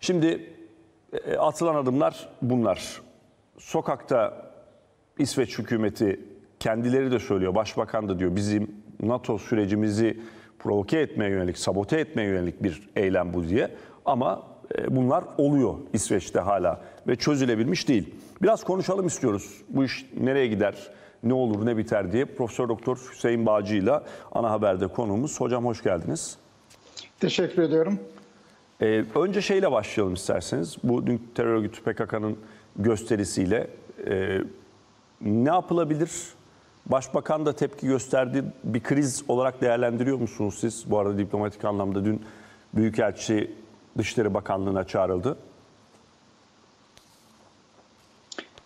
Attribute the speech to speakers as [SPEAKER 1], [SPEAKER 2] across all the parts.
[SPEAKER 1] Şimdi e, atılan adımlar bunlar. Sokakta İsveç hükümeti kendileri de söylüyor, başbakan da diyor bizim NATO sürecimizi provoke etmeye yönelik, sabote etmeye yönelik bir eylem bu diye. Ama e, bunlar oluyor İsveç'te hala ve çözülebilmiş değil. Biraz konuşalım istiyoruz. Bu iş nereye gider, ne olur, ne biter diye Profesör Doktor Hüseyin Bağcı ile ana haberde konuğumuz. Hocam hoş geldiniz.
[SPEAKER 2] Teşekkür ediyorum.
[SPEAKER 1] Ee, önce şeyle başlayalım isterseniz. Bu dün terör örgütü PKK'nın gösterisiyle e, ne yapılabilir? Başbakan da tepki gösterdi. Bir kriz olarak değerlendiriyor musunuz siz? Bu arada diplomatik anlamda dün Büyükelçi Dışişleri Bakanlığı'na çağrıldı.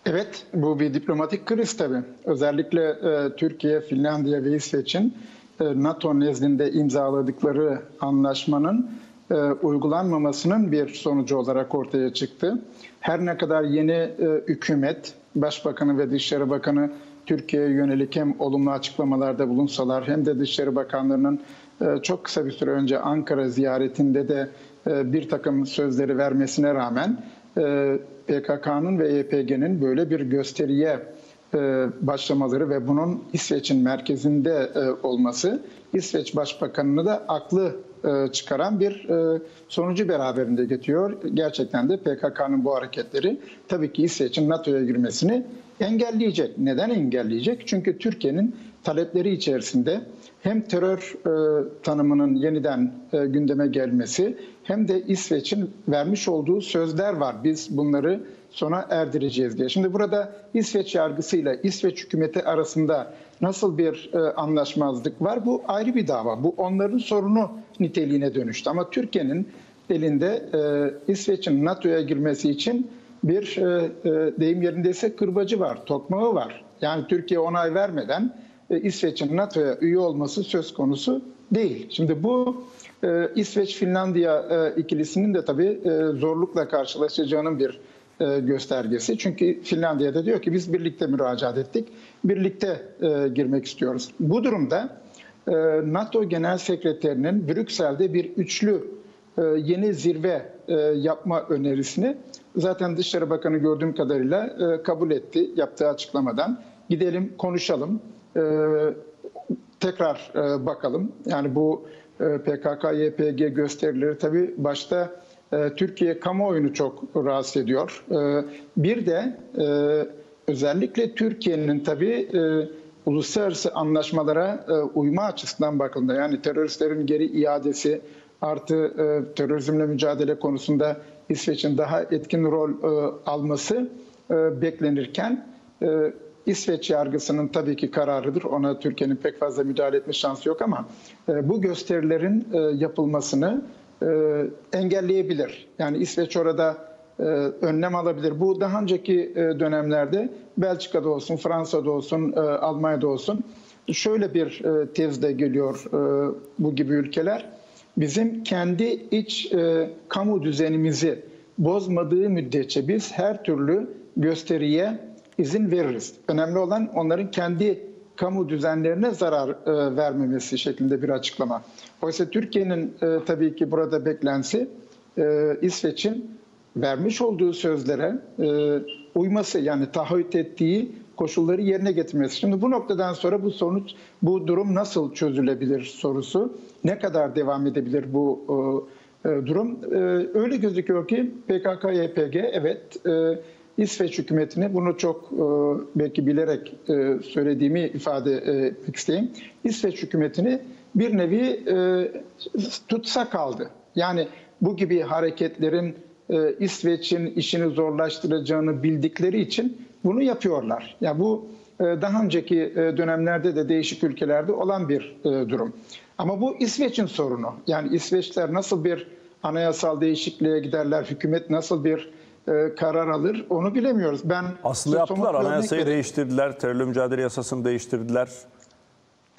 [SPEAKER 2] Evet, bu bir diplomatik kriz tabii. Özellikle e, Türkiye, Finlandiya ve İsveç'in e, NATO nezdinde imzaladıkları anlaşmanın e, uygulanmamasının bir sonucu olarak ortaya çıktı. Her ne kadar yeni e, hükümet, Başbakanı ve Dışişleri Bakanı Türkiye'ye yönelik hem olumlu açıklamalarda bulunsalar hem de Dışişleri Bakanlarının e, çok kısa bir süre önce Ankara ziyaretinde de e, bir takım sözleri vermesine rağmen e, PKK'nın ve YPG'nin böyle bir gösteriye başlamaları ve bunun İsveç'in merkezinde olması İsveç Başbakanı'nı da aklı çıkaran bir sonucu beraberinde getiriyor. Gerçekten de PKK'nın bu hareketleri tabii ki İsveç'in NATO'ya girmesini engelleyecek. Neden engelleyecek? Çünkü Türkiye'nin talepleri içerisinde hem terör tanımının yeniden gündeme gelmesi hem de İsveç'in vermiş olduğu sözler var. Biz bunları sona erdireceğiz diye. Şimdi burada İsveç yargısıyla İsveç hükümeti arasında nasıl bir e, anlaşmazlık var? Bu ayrı bir dava. Bu onların sorunu niteliğine dönüştü. Ama Türkiye'nin elinde e, İsveç'in NATO'ya girmesi için bir e, e, deyim yerindeyse kırbacı var, tokmağı var. Yani Türkiye onay vermeden e, İsveç'in NATO'ya üye olması söz konusu değil. Şimdi bu e, İsveç-Finlandiya e, ikilisinin de tabii e, zorlukla karşılaşacağının bir göstergesi. Çünkü Finlandiya'da diyor ki biz birlikte müracaat ettik, birlikte e, girmek istiyoruz. Bu durumda e, NATO Genel Sekreterinin Brüksel'de bir üçlü e, yeni zirve e, yapma önerisini zaten Dışişleri Bakanı gördüğüm kadarıyla e, kabul etti yaptığı açıklamadan. Gidelim konuşalım, e, tekrar e, bakalım. Yani bu e, PKK-YPG gösterileri tabii başta e, Türkiye kamuoyunu çok rahatsız ediyor. E, bir de e, özellikle Türkiye'nin tabii uluslararası anlaşmalara uyma açısından bakıldığında yani teröristlerin geri iadesi artı terörizmle mücadele konusunda İsveç'in daha etkin rol alması beklenirken İsveç yargısının tabii ki kararıdır. Ona Türkiye'nin pek fazla müdahale etme şansı yok ama bu gösterilerin yapılmasını e, engelleyebilir. Yani İsveç orada e, önlem alabilir. Bu daha önceki e, dönemlerde Belçika'da olsun, Fransa'da olsun, e, Almanya'da olsun şöyle bir e, tezde geliyor e, bu gibi ülkeler. Bizim kendi iç e, kamu düzenimizi bozmadığı müddetçe biz her türlü gösteriye izin veririz. Önemli olan onların kendi kamu düzenlerine zarar e, vermemesi şeklinde bir açıklama. Oysa Türkiye'nin e, tabii ki burada beklentisi e, İsveç'in vermiş olduğu sözlere e, uyması yani taahhüt ettiği koşulları yerine getirmesi. Şimdi bu noktadan sonra bu sonuç, bu durum nasıl çözülebilir sorusu, ne kadar devam edebilir bu e, e, durum? E, öyle gözüküyor ki PKK-YPG evet e, İsveç hükümetini bunu çok e, belki bilerek e, söylediğimi ifade etmek isteyeyim. İsveç hükümetini bir nevi e, tutsa kaldı. Yani bu gibi hareketlerin e, İsveç'in işini zorlaştıracağını bildikleri için bunu yapıyorlar. Ya yani bu e, daha önceki e, dönemlerde de değişik ülkelerde olan bir e, durum. Ama bu İsveç'in sorunu. Yani İsveçler nasıl bir anayasal değişikliğe giderler, hükümet nasıl bir e, karar alır onu bilemiyoruz. Ben
[SPEAKER 1] aslında yaptılar anayasayı değiştirdiler, terörle mücadele yasasını değiştirdiler.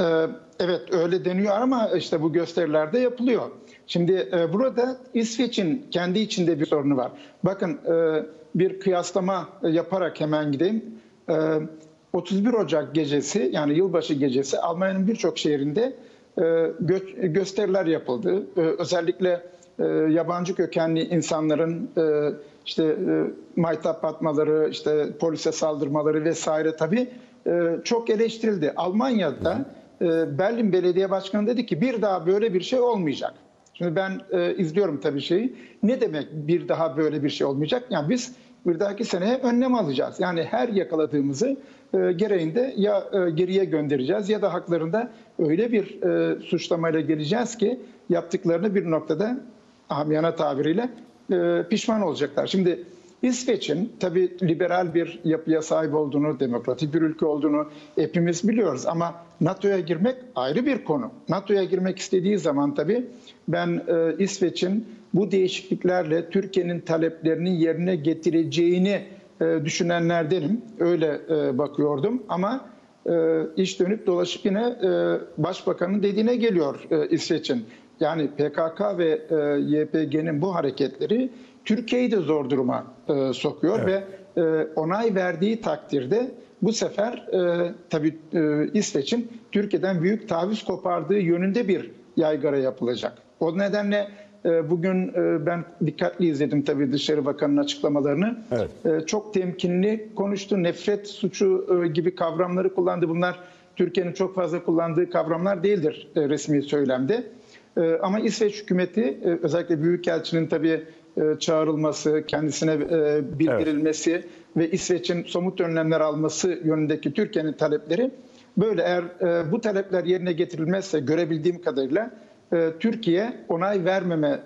[SPEAKER 2] Ee, evet öyle deniyor ama işte bu gösterilerde yapılıyor. Şimdi e, burada İsveç'in kendi içinde bir sorunu var. Bakın e, bir kıyaslama yaparak hemen gideyim. 31 e, Ocak gecesi yani yılbaşı gecesi Almanya'nın birçok şehrinde gösteriler yapıldı. Özellikle e, yabancı kökenli insanların e, işte e, maytap atmaları, işte polise saldırmaları vesaire tabii e, çok eleştirildi. Almanya'da e, Berlin Belediye Başkanı dedi ki bir daha böyle bir şey olmayacak. Şimdi ben e, izliyorum tabii şeyi. Ne demek bir daha böyle bir şey olmayacak? Yani biz bir dahaki seneye önlem alacağız. Yani her yakaladığımızı e, gereğinde ya e, geriye göndereceğiz ya da haklarında öyle bir e, suçlamayla geleceğiz ki yaptıklarını bir noktada amiyana tabiriyle e, pişman olacaklar. Şimdi İsveç'in tabii liberal bir yapıya sahip olduğunu, demokratik bir ülke olduğunu hepimiz biliyoruz. Ama NATO'ya girmek ayrı bir konu. NATO'ya girmek istediği zaman tabii ben e, İsveç'in bu değişikliklerle Türkiye'nin taleplerini yerine getireceğini e, düşünenlerdenim. Öyle e, bakıyordum ama e, iş dönüp dolaşıp yine e, başbakanın dediğine geliyor e, İsveç'in. Yani PKK ve e, YPG'nin bu hareketleri Türkiye'yi de zor duruma e, sokuyor ve e, onay verdiği takdirde bu sefer e, tabii e, İsveç'in Türkiye'den büyük taviz kopardığı yönünde bir yaygara yapılacak. O nedenle e, bugün e, ben dikkatli izledim tabii Dışişleri Bakanı'nın açıklamalarını.
[SPEAKER 1] Evet.
[SPEAKER 2] E, çok temkinli konuştu. Nefret suçu gibi kavramları kullandı. Bunlar Türkiye'nin çok fazla kullandığı kavramlar değildir resmi söylemde. E, Ama İsveç hükümeti e, özellikle Büyükelçinin tabii e, çağrılması, kendisine e, bildirilmesi ve İsveç'in somut önlemler alması yönündeki Türkiye'nin talepleri böyle. Eğer bu talepler yerine getirilmezse görebildiğim kadarıyla Türkiye onay vermeme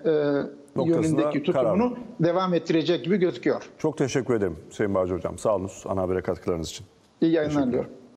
[SPEAKER 2] yönündeki tutumunu
[SPEAKER 1] karar.
[SPEAKER 2] devam ettirecek gibi gözüküyor.
[SPEAKER 1] Çok teşekkür ederim Sayın Bağcı Hocam. Sağ olun ana habere katkılarınız için.
[SPEAKER 2] İyi yayınlar diliyorum.